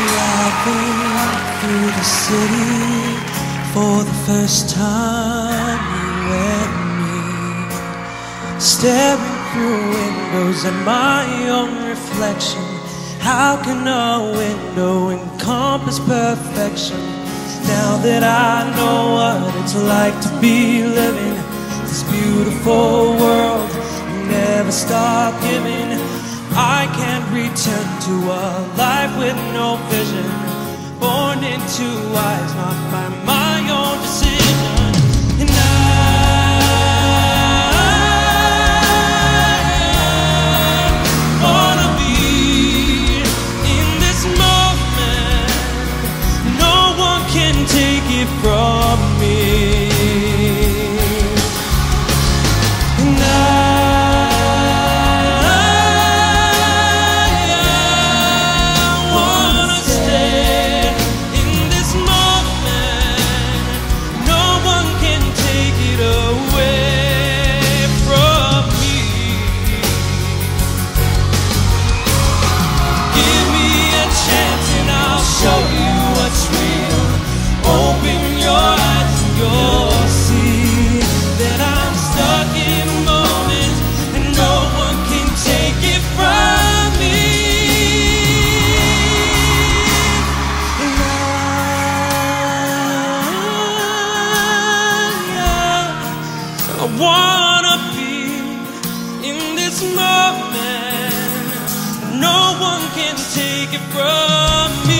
Walking through the city for the first time, you and me. Staring through windows at my own reflection. How can a window encompass perfection? Now that I know what it's like to be living this beautiful world, never stop can't return to a life with no vision. Born into eyes, not wanna be in this moment. No one can take it from me.